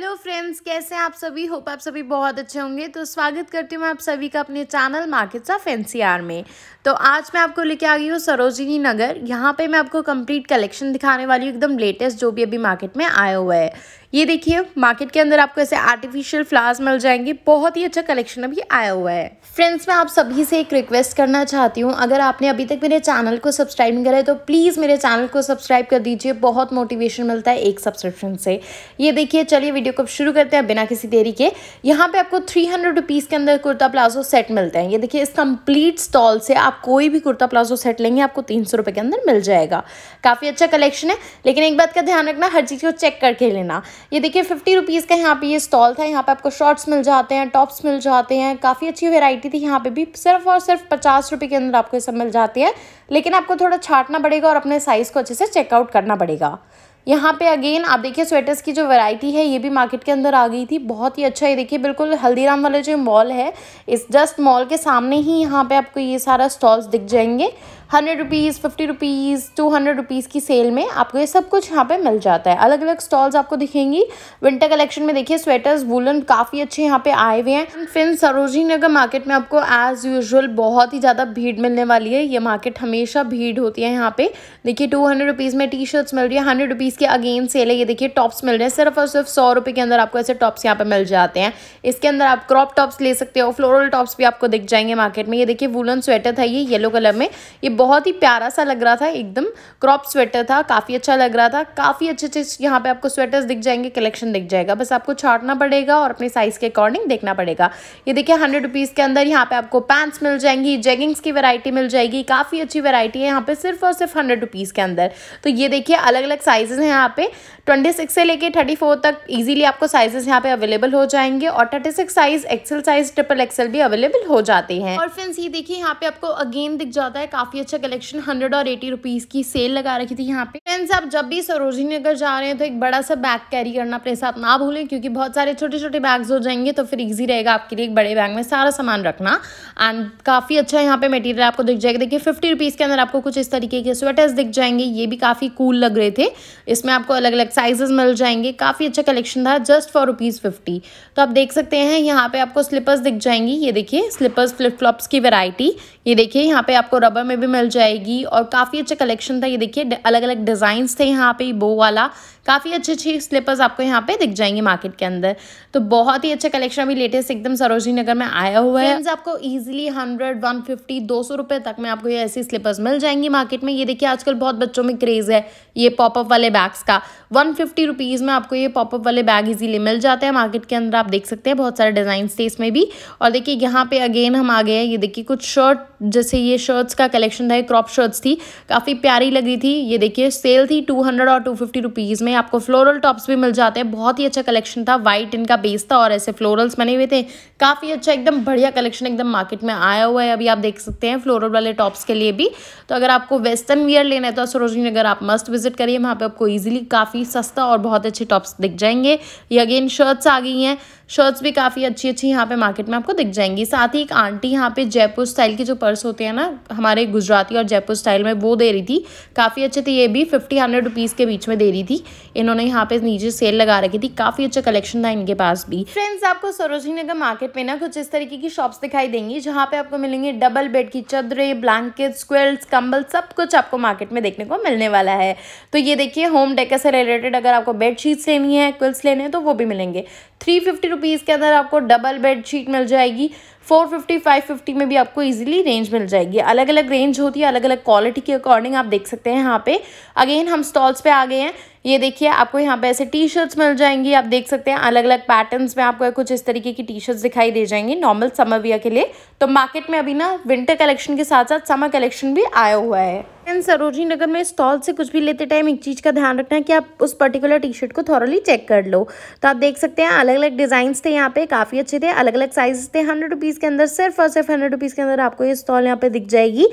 Hello friends, कैसे हैं आप सभी? होप आप सभी बहुत अच्छे होंगे। तो स्वागत करती हूँ मैं आप सभी का अपने चैनल मार्केट्स ऑफ़ एनसीआर में। तो आज मैं आपको लेके आ गई हूँ सरोजिनी नगर। यहाँ पे मैं आपको कंप्लीट कलेक्शन दिखाने वाली हूँ, एकदम लेटेस्ट, जो भी अभी मार्केट में आया हुआ है। ये देखिए मार्केट के अंदर आपको ऐसे आर्टिफिशियल फ्लावर्स मिल जाएँगे। बहुत ही अच्छा कलेक्शन अभी आया हुआ है। फ्रेंड्स मैं आप सभी से एक रिक्वेस्ट करना चाहती हूँ। अगर आपने अभी तक मेरे चैनल को सब्सक्राइब नहीं करा है तो प्लीज़ मेरे चैनल को सब्सक्राइब कर दीजिए। बहुत मोटिवेशन मिलता है एक सब्सक्रिप्शन से। ये देखिए, चलिए वीडियो को शुरू करते हैं बिना किसी देरी के। यहाँ पे आपको थ्री हंड्रेड रुपीज़ के अंदर कुर्ता प्लाजो सेट मिलते हैं। ये देखिए, इस कंप्लीट स्टॉल से आप कोई भी कुर्ता प्लाजो सेट लेंगे, आपको तीन सौ रुपये के अंदर मिल जाएगा। काफ़ी अच्छा कलेक्शन है, लेकिन एक बात का ध्यान रखना, हर चीज़ को चेक करके लेना। ये देखिए फिफ्टी रुपीज़ का यहाँ पे ये स्टॉल था। यहाँ पे आपको शॉर्ट्स मिल जाते हैं टॉप्स मिल जाते हैं। काफ़ी अच्छी वेराइटी थी यहाँ पे भी। सिर्फ़ और सिर्फ़ पचास रुपये के अंदर आपको ये सब मिल जाती है। लेकिन आपको थोड़ा छाटना पड़ेगा और अपने साइज़ को अच्छे से चेकआउट करना पड़ेगा। यहाँ पे अगेन आप देखिए स्वेटर्स की जो वैरायटी है, ये भी मार्केट के अंदर आ गई थी। बहुत ही अच्छा ये देखिए, बिल्कुल हल्दीराम वाला जो मॉल है, इस जस्ट मॉल के सामने ही यहाँ पे आपको ये सारा स्टॉल्स दिख जाएँगे। Hundred rupees, fifty rupees, two hundred rupees की सेल में आपको ये सब कुछ यहाँ पे मिल जाता है। अलग अलग स्टॉल्स आपको दिखेंगी। विंटर कलेक्शन में देखिए स्वेटर्स, वुलन काफ़ी अच्छे यहाँ पे आए हुए हैं। फिर सरोजी नगर मार्केट में आपको एज़ यूजल बहुत ही ज़्यादा भीड़ मिलने वाली है। ये मार्केट हमेशा भीड़ होती है यहाँ पे। देखिए टू हंड्रेड में टी शर्ट्स मिल रही है। हंड्रेड रुपीज़ के अगेन सेल है। ये देखिए टॉप्स मिल रहे हैं। सिर्फ़ और सिर्फ़ सौ रुपये के अंदर आपको ऐसे टॉप्स यहाँ पे मिल जाते हैं। इसके अंदर आप क्रॉप टॉप्स ले सकते हो। फ्लोरल टॉप्स भी आपको दिख जाएँगे मार्केट में। ये देखिए वुलन स्वेटर था ये येलो कलर में। ये बहुत ही प्यारा सा लग रहा था, एकदम क्रॉप स्वेटर था, काफ़ी अच्छा लग रहा था। काफ़ी अच्छे अच्छे यहाँ पे आपको स्वेटर्स दिख जाएँगे, कलेक्शन दिख जाएगा। बस आपको छाटना पड़ेगा और अपने साइज़ के अकॉर्डिंग देखना पड़ेगा। ये देखिए हंड्रेड रुपीज़ के अंदर यहाँ पे आपको पैंट्स मिल जाएँगी जेगिंग्स की वैरायटी मिल जाएगी, काफ़ी अच्छी वैरायटी है यहाँ पे सिर्फ़ और सिर्फ़ हंड्रेड रुपीज़ के अंदर। तो ये देखिए अलग अलग साइजेज़ हैं यहाँ पे। ट्वेंटी सिक्स से लेके थर्टी फोर तक इजीली आपको साइजेस यहाँ पे अवेलेबल हो जाएँगे और thirty six size XL size triple XL भी अवेलेबल हो जाते हैं। और फ्रेंड्स ये देखिए, यहाँ पे आपको अगेन दिख जाता है, काफ़ी अच्छा कलेक्शन हंड्रेड और एटी रुपीज़ की सेल लगा रखी थी यहाँ पे। फ्रेंड्स आप जब भी सरोजिनी नगर जा रहे हैं तो एक बड़ा सा बैग कैरी करना अपने साथ ना भूलें, क्योंकि बहुत सारे छोटे छोटे बैग्स हो जाएँगे तो फिर ईजी रहेगा आपके लिए एक बड़े बैग में सारा सामान रखना। एंड काफ़ी अच्छा यहाँ पे मटेरियल आपको दिख जाएगा। देखिए फिफ्टी रुपीज़ के अंदर आपको कुछ इस तरीके के स्वेटर्स दिख जाएँगे, ये भी काफ़ी कूल लग रहे थे। इसमें आपको अलग अलग साइजेस मिल जाएँगे। काफ़ी अच्छा कलेक्शन था जस्ट फॉर रुपीज़ फिफ्टी तो आप देख सकते हैं, यहाँ पे आपको स्लीपर्स दिख जाएँगी। ये देखिए स्लीपर्स फ्लिप फ्लॉप्स की वैरायटी ये देखिए, यहाँ पे आपको रबर में भी मिल जाएगी और काफ़ी अच्छा कलेक्शन था। ये देखिए अलग अलग डिज़ाइंस थे यहाँ पे बो वाला। काफ़ी अच्छे अच्छे स्लीपर्स आपको यहाँ पे दिख जाएँगे मार्केट के अंदर। तो बहुत ही अच्छा कलेक्शन अभी लेटेस्ट एकदम सरोजनी नगर में आया हुआ है। आपको ईजिली हंड्रेड वन फिफ्टी दो सौ रुपये तक में आपको ये ऐसी स्लीपर्स मिल जाएँगी मार्केट में। ये देखिए, आजकल बहुत बच्चों में क्रेज़ है ये पॉपअप वाले बैग्स का। वन फिफ्टी रुपीज़ में आपको ये पॉपअप वाले बैग इजीली मिल जाते हैं मार्केट के अंदर। आप देख सकते हैं बहुत सारे डिज़ाइन थे इसमें भी। और देखिए, यहाँ पे अगेन हम आ गए हैं। ये देखिए, कुछ शर्ट जैसे ये शर्ट्स का कलेक्शन था क्रॉप शर्ट्स थी। काफ़ी प्यारी लगी थी। ये देखिए सेल थी टू हंड्रेड और टू फिफ्टी रुपीज़ में। आपको फ्लोरल टॉप्स भी मिल जाते हैं। बहुत ही अच्छा कलेक्शन था वाइट इनका बेस था और ऐसे फ्लोरल्स बने हुए थे। काफ़ी अच्छा एकदम बढ़िया कलेक्शन एकदम मार्केट में आया हुआ है। अभी आप देख सकते हैं फ्लोरल वाले टॉप्स के लिए भी। तो अगर आपको वेस्टर्न वियर लेना है तो सरोजनी नगर आप मस्ट विज़िट करिए। वहाँ पर आपको ईजिली काफ़ी सस्ता और बहुत अच्छे टॉप्स दिख जाएँगे। ये अगेन शर्ट्स आ गई हैं। शर्ट्स भी काफ़ी अच्छी अच्छी यहाँ पे मार्केट में आपको दिख जाएँगी। साथ ही एक आंटी यहाँ पे जयपुर स्टाइल के जो पर्स होते हैं ना, हमारे गुजराती और जयपुर स्टाइल में वो दे रही थी। काफ़ी अच्छे थे, ये भी फिफ्टी हंड्रेड रुपीज़ के बीच में दे रही थी। इन्होंने यहाँ पे नीचे सेल लगा रखी थी। काफ़ी अच्छा कलेक्शन था इनके पास भी। फ्रेंड्स आपको सरोजनी नगर मार्केट में ना कुछ इस तरीके की शॉप्स दिखाई देंगी, जहाँ पे आपको मिलेंगे डबल बेड की चदरे ब्लैंकेट स्क्वेल्स कंबल सब कुछ आपको मार्केट में देखने को मिलने वाला है। तो ये देखिए होम डेकर से रिलेटेड अगर आपको बेड शीट्स लेनी है क्विल्स लेने हैं तो वो भी मिलेंगे। थ्री फिफ्टी के अंदर आपको डबल बेडशीट मिल जाएगी। फोर फिफ्टी, फाइव फिफ्टी में भी आपको इजीली रेंज मिल जाएगी। अलग अलग रेंज होती है अलग अलग क्वालिटी के अकॉर्डिंग आप देख सकते हैं यहाँ पे। अगेन हम स्टॉल्स पे आ गए हैं। ये देखिए, आपको यहाँ पे ऐसे टी शर्ट्स मिल जाएँगी। आप देख सकते हैं अलग अलग पैटर्न्स में आपको कुछ इस तरीके की टी शर्ट्स दिखाई दे जाएँगी नॉर्मल समर वियर के लिए। तो मार्केट में अभी ना विंटर कलेक्शन के साथ साथ समर कलेक्शन भी आया हुआ है। एंड सरोजनी नगर में स्टॉल से कुछ भी लेते टाइम एक चीज़ का ध्यान रखना है कि आप उस पर्टिकुलर टी शर्ट को थॉरली चेक कर लो। तो आप देख सकते हैं अलग अलग डिज़ाइन थे यहाँ पे, काफ़ी अच्छे थे अलग अलग साइज़ थे। हंड्रेड रुपीज़ के अंदर सिर्फ़ और सिर्फ़ हंड्रेड रुपीज़ के अंदर आपको ये स्टॉल यहाँ पे दिख जाएगी।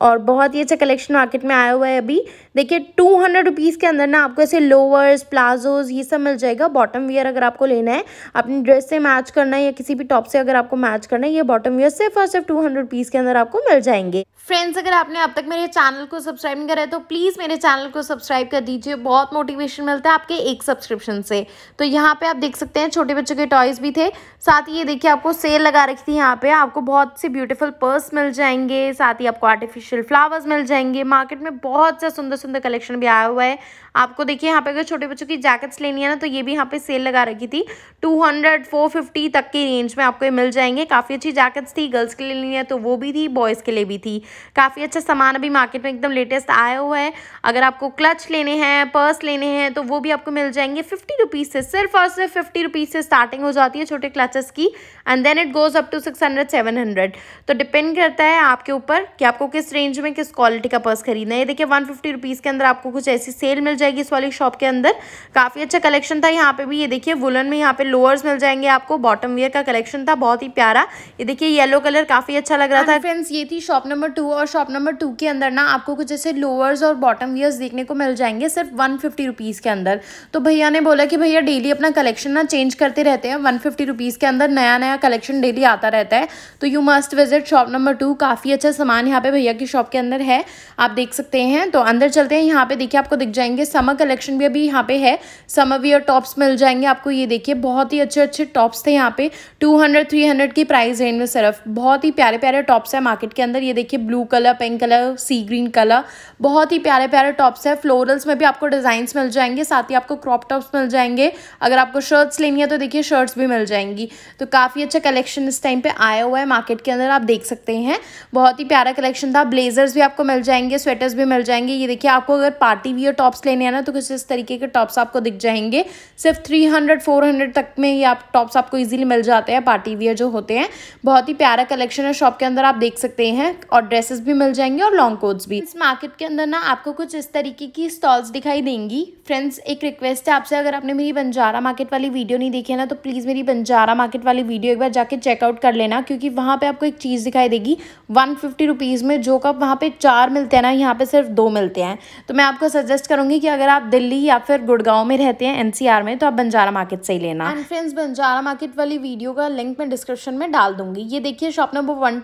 और बहुत ही अच्छा कलेक्शन मार्केट में आया हुआ है अभी। देखिए टू हंड्रेड रुपीज़ के अंदर ना आपको ऐसे लोअर्स प्लाजोज ये सब मिल जाएगा। बॉटम वियर अगर आपको लेना है, अपनी ड्रेस से मैच करना है या किसी भी टॉप से अगर आपको मैच करना है, ये बॉटम वियर सिर्फ़ और सिर्फ़ टू हंड्रेड रुपीज़ के अंदर आपको मिल जाएँगे। फ्रेंड्स अगर आपने अब तक मेरे चैनल को सब्सक्राइब नहीं करा है तो प्लीज़ मेरे चैनल को सब्सक्राइब कर दीजिए। बहुत मोटिवेशन मिलता है आपके एक सब्सक्रिप्शन से। तो यहाँ पे आप देख सकते हैं, छोटे बच्चों के टॉयज़ भी थे। साथ ही ये देखिए, आपको सेल लगा रखी थी यहाँ पे। आपको बहुत से ब्यूटीफुल पर्स मिल जाएँगे। साथ ही आपको आर्टिफिशियल फ्लावर्स मिल जाएँगे। मार्केट में बहुत सा सुंदर सुंदर कलेक्शन भी आया हुआ है। आपको देखिए यहाँ पे अगर छोटे बच्चों की जैकेट्स लेनी है ना तो ये भी यहाँ पे सेल लगा रखी थी। टू हंड्रेड फोर फिफ्टी तक की रेंज में आपको ये मिल जाएँगे। काफ़ी अच्छी जैकेट्स थी गर्ल्स के लिए लेनी है तो वो भी थी बॉयज़ के लिए भी थी। काफ़ी अच्छा सामान अभी मार्केट में एकदम लेटेस्ट आया हुआ है। अगर आपको क्लच लेने हैं पर्स लेने हैं तो वो भी आपको मिल जाएँगे। फिफ्टी रुपीज़ से सिर्फ़ और सिर्फ़ फिफ्टी रुपीज़ से स्टार्टिंग हो जाती है छोटे क्लचेस की। And then it goes up to six hundred seven hundred तो डिपेंड करता है आपके ऊपर कि आपको किस रेंज में किस क्वालिटी का पर्स खरीदना है। ये देखिए वन फिफ्टी रुपीज़ के अंदर आपको कुछ ऐसी सेल मिल जाएगी। इस वाली शॉप के अंदर। काफ़ी अच्छा कलेक्शन था यहाँ पे भी। ये देखिए वुलन में यहाँ पे लोअर्स मिल जाएँगे आपको। बॉटम वियर का कलेक्शन था बहुत ही प्यारा। ये देखिए येलो कलर काफ़ी अच्छा लग रहा था। फ्रेंड्स ये थी शॉप नंबर टू और शॉप नंबर टू के अंदर ना आपको कुछ ऐसे लोअर्स और बॉटम वियर्स देखने को मिल जाएँगे सिर्फ़ वन फिफ्टी के अंदर। तो भैया ने बोला कि भैया डेली अपना कलेक्शन ना चेंज करते रहते हैं। वन फिफ्टी के अंदर नया नया कलेक्शन डेली आता रहता है। तो you must visit shop number two काफ़ी अच्छा सामान यहाँ पे भैया की शॉप के अंदर है। आप देख सकते हैं। तो अंदर चलते हैं। यहाँ पे देखिए आपको दिख जाएँगे समर कलेक्शन भी अभी यहाँ पे है। समर वियर टॉप्स मिल जाएँगे आपको, ये देखिए, बहुत ही अच्छे अच्छे टॉप्स थे यहाँ पे। टू हंड्रेड थ्री हंड्रेड की प्राइस रेंज में सिर्फ़। बहुत ही प्यारे प्यारे टॉप्स है मार्केट के अंदर। ये देखिए blue colour pink colour sea green colour बहुत ही प्यारे प्यारे टॉप्स है। फ्लोरल्स में भी आपको डिज़ाइंस मिल जाएँगे, साथ ही आपको क्रॉप टॉप्स मिल जाएँगे। अगर आपको शर्ट्स लेनी है तो देखिए शर्ट्स भी मिल जाएँगी। तो काफ़ी अच्छा कलेक्शन इस टाइम पे आया हुआ है मार्केट के अंदर, आप देख सकते हैं। बहुत ही प्यारा कलेक्शन था। ब्लेजर्स भी आपको मिल जाएँगे स्वेटर्स भी मिल जाएँगे। ये देखिए, आपको अगर पार्टी वियर टॉप्स लेने हैं ना तो कुछ इस तरीके के टॉप्स आपको दिख जाएँगे। सिर्फ़ थ्री हंड्रेड फोर हंड्रेड तक में ये आप टॉप्स आपको ईजिली मिल जाते हैं पार्टी वियर जो होते हैं। बहुत ही प्यारा कलेक्शन है शॉप के अंदर आप देख सकते हैं, और ड्रेसेस भी मिल जाएँगे, और लॉन्ग कोट्स भी। इस मार्केट के अंदर ना आपको कुछ इस तरीके की स्टॉल्स दिखाई देंगी। फ्रेंड्स एक रिक्वेस्ट है आपसे, अगर आपने मेरी बंजारा मार्केट वाली वीडियो नहीं देखी है ना तो प्लीज़ मेरी बंजारा मार्केट वाली वीडियो एक बार जाके चेकआउट कर लेना, क्योंकि वहाँ पे आपको एक चीज़ दिखाई देगी वन फिफ्टी रुपीज़ में, जो कप वहाँ पे चार मिलते हैं ना, यहाँ पे सिर्फ़ दो मिलते हैं। तो मैं आपको सजेस्ट करूँगी कि अगर आप दिल्ली या फिर गुड़गांव में रहते हैं एनसीआर में तो आप बंजारा मार्केट से ही लेना। एंड फ्रेंड्स बंजारा मार्केट वाली वीडियो का लिंक मैं डिस्क्रिप्शन में डाल दूँगी। ये देखिए, शॉप नंबर वन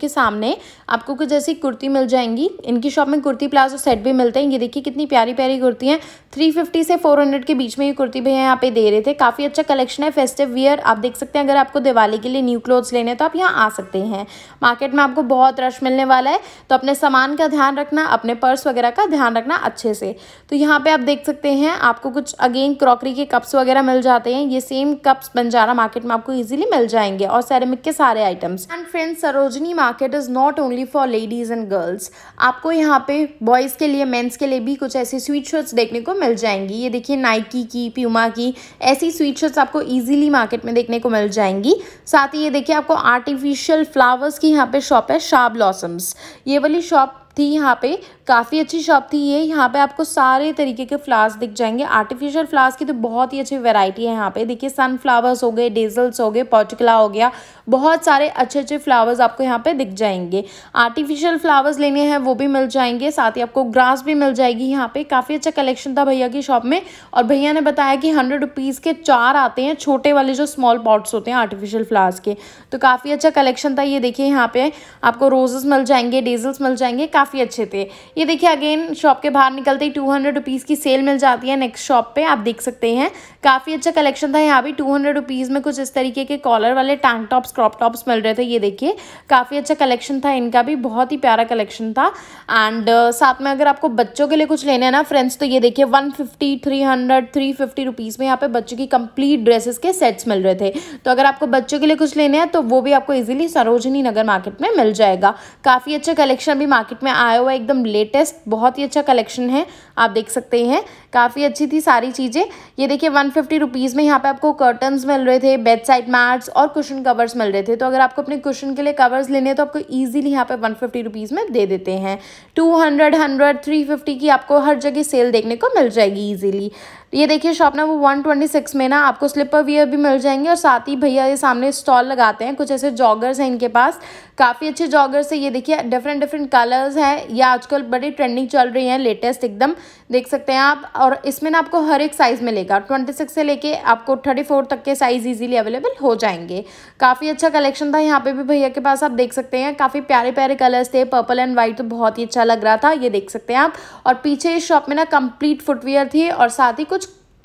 के सामने आपको कुछ ऐसी कुर्ती मिल जाएँगी। इनकी शॉप में कुर्ती प्लाजो सेट भी मिलते हैं। ये देखिए, कितनी प्यारी प्यारी कुर्ती हैं। थ्री से फोर के बीच में ये कुर्ती भी यहाँ पे दे रहे थे। काफ़ी अच्छा कलेक्शन है फेस्टिव वियर आप देख सकते हैं, अगर आपको दिवाली के लिए न्यू क्लोथ्स लेने तो आप यहाँ आ सकते हैं। मार्केट में आपको बहुत रश मिलने वाला है तो अपने सामान का ध्यान रखना, अपने पर्स वगैरह का ध्यान रखना अच्छे से। तो यहाँ पे आप देख सकते हैं, आपको कुछ अगेन क्रॉकरी के कप्स वगैरह मिल जाते हैं। ये सेम कप्स बंजारा मार्केट में आपको इजीली मिल जाएँगे और सैरेमिक के सारे items and friends Sarojini market is not only for ladies and girls आपको यहाँ पे बॉयज़ के लिए मेन्स के लिए भी कुछ ऐसी स्वीट शर्ट्स देखने को मिल जाएँगी। ये देखिए नाइकी की प्यूमा की, ऐसी स्वीट शर्ट्स आपको ईजिली मार्केट में देखने को मिल जाएँगी। साथ ही ये देखिए, आपको आर्टिफिशियल फ्लावर्स की यहाँ पे शॉप है शाह ब्लॉसम्स ये वाली शॉप थी यहाँ पे। काफ़ी अच्छी शॉप थी ये। यहाँ पे आपको सारे तरीके के फ्लावर्स दिख जाएँगे। आर्टिफिशियल फ्लावर्स की तो बहुत ही अच्छी वैरायटी है यहाँ पे। देखिए सनफ्लावर्स हो गए डेजल्स हो गए पॉटिकला हो गया। बहुत सारे अच्छे अच्छे फ्लावर्स आपको यहाँ पे दिख जाएँगे। आर्टिफिशियल फ्लावर्स लेने हैं, वो भी मिल जाएँगे। साथ ही आपको ग्रास भी मिल जाएगी यहाँ पे। काफ़ी अच्छा कलेक्शन था भैया की शॉप में। और भैया ने बताया कि हंड्रेड रुपीज़ के चार आते हैं, छोटे वाले जो स्मॉल पॉट्स होते हैं आर्टिफिशियल फ्लावर्स के। तो काफ़ी अच्छा कलेक्शन था ये, देखिए, यहाँ पे। आपको रोजेस मिल जाएँगे डेजल्स मिल जाएँगे। काफ़ी अच्छे थे। ये देखिए अगेन शॉप के बाहर निकलते ही टू हंड्रेड रुपीज़ की सेल मिल जाती है नेक्स्ट शॉप पे आप देख सकते हैं। काफ़ी अच्छा कलेक्शन था यहाँ भी टू हंड्रेड रुपीज़ में कुछ इस तरीके के कॉलर वाले टैंक टॉप्स क्रॉप टॉप्स मिल रहे थे ये देखिए। काफ़ी अच्छा कलेक्शन था इनका भी बहुत ही प्यारा कलेक्शन था। एंड uh, साथ में अगर आपको बच्चों के लिए कुछ लेने हैं ना फ्रेंड्स तो ये देखिए one fifty three hundred three fifty rupees में यहाँ पे बच्चों की कंप्लीट ड्रेसेस के सेट्स मिल रहे थे। तो अगर आपको बच्चों के लिए कुछ लेने हैं तो वो भी आपको इजीली सरोजनी नगर मार्केट में मिल जाएगा। काफ़ी अच्छा कलेक्शन भी मार्केट में आया हुआ एकदम लेटेस्ट बहुत ही अच्छा कलेक्शन है। आप देख सकते हैं, काफ़ी अच्छी थी सारी चीज़ें। ये देखिए वन फिफ्टी रुपीज़ में यहाँ पे आपको कर्टन्स मिल रहे थे बेड साइड मैट्स और कुशन कवर्स मिल रहे थे। तो अगर आपको अपने कुशन के लिए कवर्स लेने हैं तो आपको ईजिली यहाँ पे वन फिफ्टी रुपीज़ में दे देते हैं। Two hundred hundred three fifty की आपको हर जगह सेल देखने को मिल जाएगी ईजिली ये देखिए शॉप ना वो वन ट्वेंटी सिक्स में ना आपको स्लीपर वियर भी मिल जाएँगे और साथ ही भैया ये सामने स्टॉल लगाते हैं। कुछ ऐसे जॉगर्स हैं इनके पास। काफ़ी अच्छे जॉगर्स है। ये देखिए डिफरेंट डिफरेंट कलर्स हैं। ये आजकल बड़ी ट्रेंडिंग चल रही है लेटेस्ट एकदम। देख सकते हैं आप। और इसमें ना आपको हर एक साइज़ मिलेगा। ट्वेंटी सिक्स से लेके आपको थर्टी फोर तक के साइज़ ईजिली अवेलेबल हो जाएँगे। काफ़ी अच्छा कलेक्शन था। यहाँ पे भी भैया के पास आप देख सकते हैं। काफ़ी प्यारे प्यारे कलर्स थे। पर्पल एंड वाइट तो बहुत ही अच्छा लग रहा था। ये देख सकते हैं आप। और पीछे इस शॉप में ना कंप्लीट फुटवेयर थी और साथ ही कुछ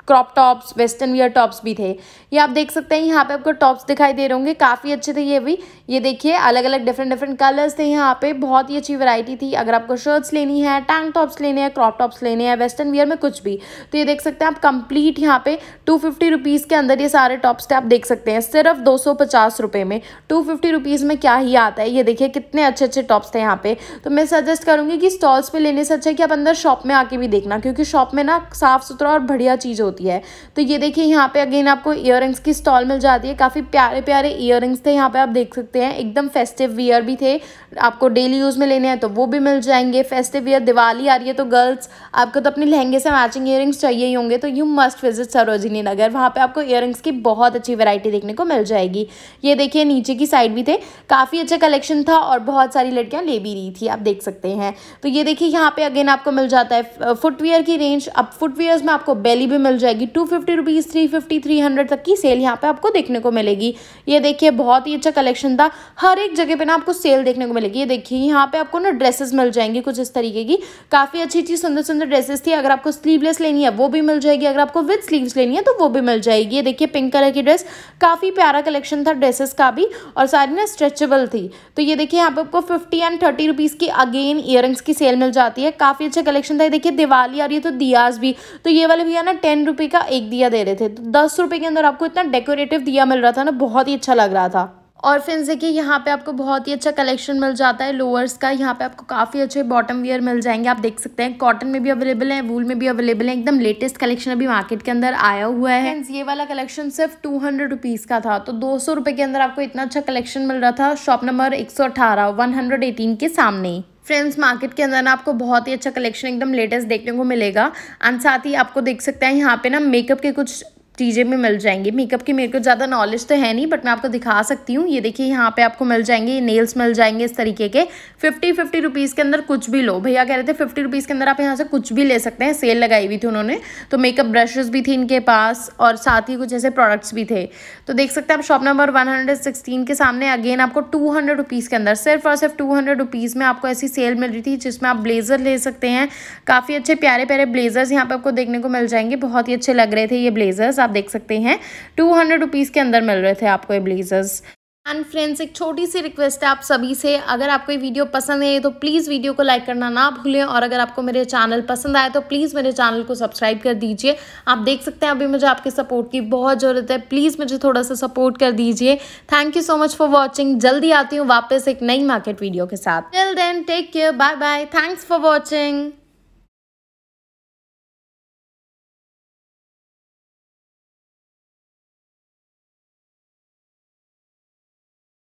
crop tops, western wear tops भी थे। ये आप देख सकते हैं, यहाँ पे आपको टॉप्स दिखाई दे रहे होंगे। काफ़ी अच्छे थे ये भी। ये देखिए अलग अलग डिफरेंट डिफरेंट कलर्स थे यहाँ पे। बहुत ही अच्छी वैरायटी थी। अगर आपको शर्ट्स लेनी है टैंक टॉप्स लेने हैं क्रॉप टॉप्स लेने हैं वेस्टर्न वियर में कुछ भी तो ये देख सकते हैं आप कंप्लीट यहाँ पे टू फिफ्टी के अंदर ये सारे टॉप्स थे। आप देख सकते हैं, सिर्फ़ दो सौ में। टू फिफ्टी में क्या ही आता है? ये देखिए, कितने अच्छे अच्छे टॉप्स थे यहाँ पे। तो मैं सजेस्ट करूँगी कि स्टॉल्स पर लेने से अच्छा है कि आप अंदर शॉप में आके भी देखना, क्योंकि शॉप में ना साफ़ सुथरा और बढ़िया चीज़ होती है। तो ये देखिए, यहाँ पे अगेन आपको इयर की स्टॉल मिल जाती है। काफ़ी प्यारे प्यारे इयर थे यहाँ पे, आप देख सकते हैं। एकदम फेस्टिव वियर भी थे। आपको डेली यूज़ में लेने हैं तो वो भी मिल जाएँगे। फेस्टिव वियर दिवाली आ रही है तो गर्ल्स आपको तो अपने लहंगे से मैचिंग इयर चाहिए ही होंगे। तो you must visit Sarojini Nagar. वहाँ पर आपको इयर की बहुत अच्छी वैरायटी देखने को मिल जाएगी। ये देखिए, नीचे की साइड भी थे। काफ़ी अच्छा कलेक्शन था और बहुत सारी लड़कियाँ ले भी रही थी, आप देख सकते हैं। तो ये देखिए, यहाँ पे अगेन आपको मिल जाता है फुटवेयर की रेंज अब फुटवेयर्स में आपको बेली भी मिल जाएगी two fifty rupees three fifty three hundred तक की सेल यहाँ पे आपको देखने को मिलेगी। ये देखिए, बहुत ही अच्छा कलेक्शन था। हर एक जगह पे ना आपको सेल देखने को मिलेगी। ये देखिए, यहाँ पे आपको ना ड्रेसेस मिल जाएँगी कुछ इस तरीके की। काफ़ी अच्छी अच्छी सुंदर सुंदर ड्रेसेस थी। अगर आपको स्लीवलेस लेनी है, वो भी मिल जाएगी। अगर आपको विद स्लीव्स लेनी है तो वो भी मिल जाएगी। ये देखिए पिंक कलर की ड्रेस काफ़ी प्यारा कलेक्शन था ड्रेसेस का भी और सारी ना स्ट्रेचेबल थी। तो ये देखिए, यहाँ पे आपको फिफ्टी एंड थर्टी रुपीज़ की अगेन ईयर की सेल मिल जाती है। काफ़ी अच्छा कलेक्शन था। देखिए, दिवाली आ रही है तो दियाज भी। तो ये वाले भैया ना टेन रुपये का एक दिया दे रहे थे। तो दस रुपये के अंदर आपको इतना डेकोरेटिव दिया मिल रहा था ना, बहुत ही अच्छा लग रहा था। और फिर देखिए यहाँ पे आपको बहुत ही अच्छा कलेक्शन मिल जाता है लोअर्स का। यहाँ पे आपको काफ़ी अच्छे बॉटम वियर मिल जाएँगे, आप देख सकते हैं। कॉटन में भी अवेलेबल है वूल में भी अवेलेबल है। एकदम लेटेस्ट कलेक्शन अभी मार्केट के अंदर आया हुआ है। ये वाला कलेक्शन सिर्फ़ टू हंड्रेड रुपीज़ का था। तो दो सौ के अंदर आपको इतना अच्छा कलेक्शन मिल रहा था। शॉप नंबर एक सौ अठारह वन हंड्रेड एटीन के सामने। फ्रेंड्स मार्केट के अंदर ना आपको बहुत ही अच्छा कलेक्शन एकदम लेटेस्ट देखने को मिलेगा। एंड साथ ही आपको देख सकते हैं यहाँ पे ना मेकअप के कुछ चीज़ें भी मिल जाएँगी। मेकअप की मेरे को ज़्यादा नॉलेज तो है नहीं बट मैं आपको दिखा सकती हूँ। ये देखिए, यहाँ पे आपको मिल जाएँगे, ये नेल्स मिल जाएँगे इस तरीके के। फिफ्टी फिफ्टी रुपीज़ के अंदर कुछ भी लो। भैया कह रहे थे फिफ्टी रुपीज़ के अंदर आप यहाँ से कुछ भी ले सकते हैं। सेल लगाई हुई थी उन्होंने। तो मेकअप ब्रशेज़ भी थी इनके पास और साथ ही कुछ ऐसे प्रोडक्ट्स भी थे। तो देख सकते हैं आप शॉप नंबर वन के सामने अगेन आपको टू हंड्रेड के अंदर, सिर्फ़ और सिर्फ़ टू हंड्रेड में आपको ऐसी सेल मिल रही थी जिसमें आप ब्लेज़र ले सकते हैं। काफ़ी अच्छे प्यारे प्यारे ब्लेज़र्स यहाँ पर आपको देखने को मिल जाएँगे। बहुत ही अच्छे लग रहे थे ये ब्लेज़र्स आप देख सकते हैं। टू हंड्रेड रुपीज़ के अंदर मिल रहे थे आपको ये ब्लेजर्स एंड फ्रेंड्स एक छोटी सी रिक्वेस्ट है आप सभी से। अगर आपको ये वीडियो पसंद है तो प्लीज़ वीडियो को लाइक करना ना भूलें। और अगर आपको मेरे चैनल पसंद आए तो प्लीज़ मेरे चैनल को सब्सक्राइब कर दीजिए। आप देख सकते हैं अभी मुझे आपके सपोर्ट की बहुत ज़रूरत है। प्लीज़ मुझे थोड़ा सा सपोर्ट कर दीजिए। Thank you so much for watching जल्दी आती हूँ वापस एक नई मार्केट वीडियो के साथ। Till then take care bye bye thanks for watching